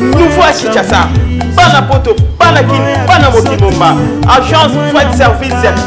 nouveau à Kinshasa bana poto bana kini bana mokili mobimba agence fret service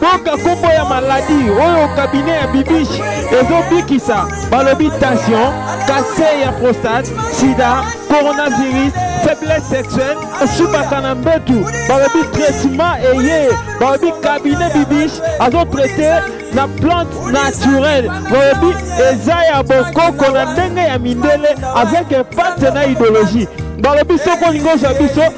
boka kombo ya maladi oyo kabine ya bibish ezobikisa balobi tension kase ya prostate sida coronavirus faiblesse sexuelle asubaka na mbetu balobi traitement eye balobi kabine bibish azotraite na plante naturelle balobi eza ya bokoko na ndenge ya mindele avec impacte na idéologie balobi soki olingi ozwa biso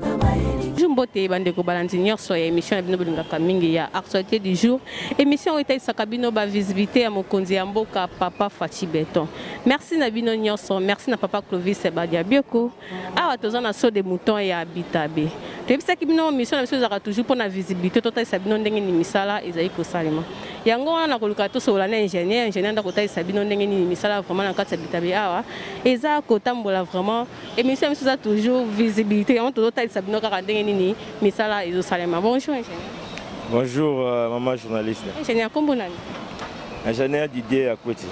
Bonjour mbote bandeko balandi nyonso ya émission na bino bolingaka mingi ya actualité du jour émission oyo etalisaka bino bavisibilité ya mokonzi ya mboka papa faci beton merci na bino nyonso merci na papa clovis badiabioko awa toza na so de mouton ya bitabe toyebisaki bino mission na biso ezalaka toujours mpo na visibilité totalisa bino ndenge nini misala ezali kosalema yango wana nakoluka tosolola na ingénieur ingénieur nda kotalisa bino ndenge nini misala vraiment na kati ya bitabe awa eza kotambola vraiment Emission biso eza toujours visibilité yango tozotalisa bino kaka ndenge nini misala ezosalema. Bonjour ingénieur. Bonjour euh, maman journaliste. Ingénieur kombo nani? Ingénieur Didier Akweti.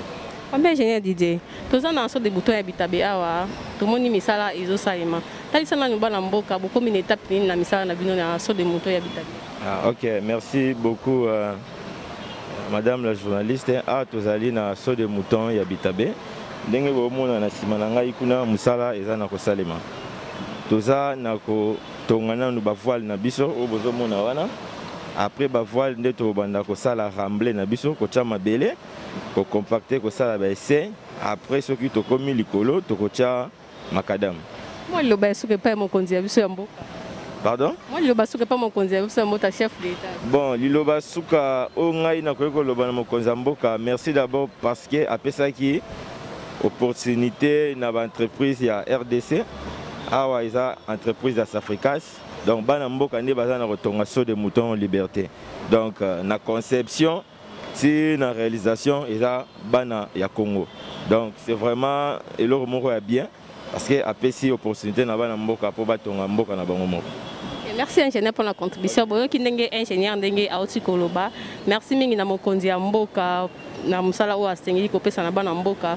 Pamba ingénieur Didier, toza na nso de bouton ya bitabe awa, tomoni misala ezosalema. Talisa nanu bana mboka bokomi na etape nini na misala na bino na nso de moto ya bitabe. Ah, ok, merci beaucoup. Euh... Madame la journaliste, awa ah, tozali na saut de mouton ya Bitabe. Ndenge bomona na nsima na ngai kuna mosala eza na kosalema. Toza na kotonga nanu ba voile na biso oyo bozomona wana. Après ba voile nde tobanda kosala ramble na biso, kotya mabele, kocompacte, kosala ba essai. Après soki tokomi likolo tokotya Macadam. Moi liloba ya suka epai mokonzi ya biso ya mboka. Pardon? Moi liloba suka epai mokonzi ya biso ya mboka chef d'etat. Bon, liloba suka oyo ngai nakoki koloba na mokonzi ya mboka, merci d'abord parce que apesaki opportunité na ba entreprise ya RDC. Awa eza entreprise ya Safricas. Donc bana mboka nde baza na kotonga saut de mouton liberté. Donc euh, na conception ti na réalisation eza bana ya Congo donc c'est vraiment eloko moko ya bien parce que apesi opportunité na bana mboka mpo batonga mboka na bango moko merci ingénieur pour la contribution boyoki ndenge ingénieur ndenge auti koloba merci mingi na mokonzi ya mboka na mosala oyo asengeli kopesa na bana mboka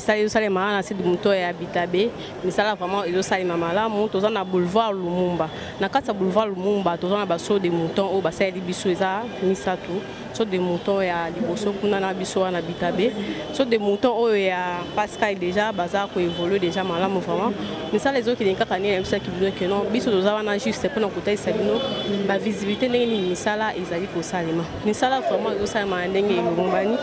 misala ezosalema na sud moto ya bitabe misala vraiment ezosalema malamu toza na boulevard lumumba na kati ya boulevard lumumba toza na baso de mouton oyo basaleli biso eza misato so de mouton ya liboso kuna na biso wana bitabe so de mouton oyo ya pascal déjà baza koévolue déjà malamu vraiment misala ezokende kaka ndenge na biso ya kibino keno biso toza wana juste mpona kotalisa bino bavisibilité ndenge nini misala ezali kosalema misala vraiment ezosalama na ndenge elongobani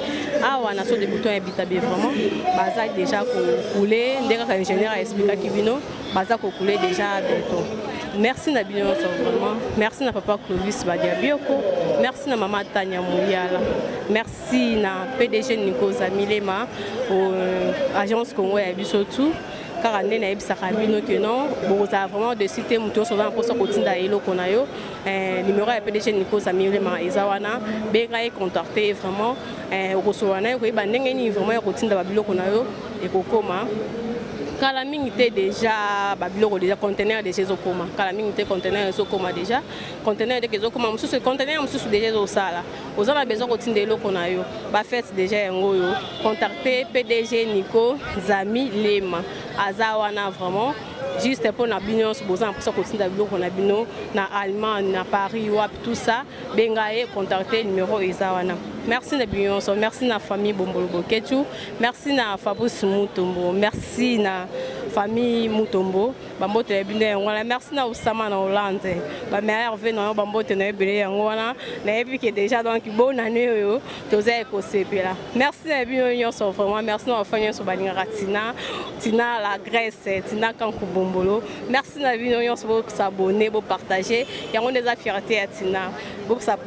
awa na so de bouton ya bitabe vraiment baza déjà kokule nde kaka ingénieur aexplikaki bino baza kokule déjà beton merci na bino nyonso vraiment merci na papa clovis badiabioko merci na mama tania moyala merci na pdg nikoza milema euh, agence congo ya biso tout kaka nde nayebisaka bino ke non bokozala vraiment de site moto nyonso oza na mposa kotinda eloko na yo Eh, numéro ya pdg nico zamilema eza wana benga ye contacte ye vraiment eh, okosolola na ye koyeba ndenge nini vraiment ya kotinda babiloko na yo ekokoma kala mingi te déjà babiloko déjà conteneur déjà ezokoma kala mingi te conteneur ezokoma déjà conteneur ndeke ezokoma mosusu conteneur mosusu déjà ezosala oza na besoin kotinda eloko na yo bafete déjà yango oyo contacte pdg nico zami lema aza wana vraiment juste mpo na bino nyonso boza na mposa kotinda biloko na bino na allemagne na paris wapi tout ça benga ye contacte numero eza wana merci na bino nyonso merci na famille bombolo boketu merci na fabrice mutombo merci na famille mutombo bambote na bino yango wana merci na osama na hollande bamerve na yo bambote na yo ebele yango wana nayebi ke déjà donc bonane oyo toza ekosepela merci na bino nyonso vraiment merci na bafani nyonso balingaka tina tina la grèce tina kanku bombolo merci na bino nyonso bosabone bopartage yango nde eza fierté ya tina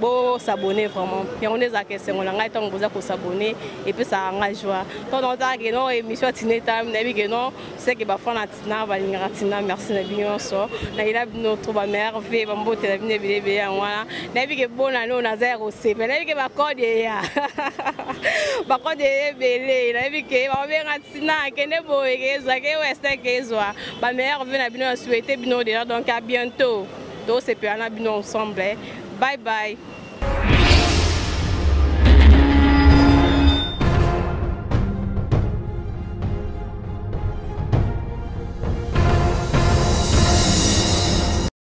bosabone vraiment yango nde ezalaka esengo na ngai ntango boza kosabone epesaka ngai joie ntango naotaka ke non émission ya tina etami nayebi ke non seke bafan na tina balingaka tina merci na bino nyonso nayela bino to bamerve bambote na bino ebele ebele yango wana nayebi ke bona nio naza ya kosepela nayebi ke bakode eya bakode eya ebele nayebi ke baobenga Sina kende boye kezwa ke western kezwa ba meilleur vœux na bino na souhaiter bino déjà donc à bientôt. To sepela na bino ensemble. Eh. Bye bye.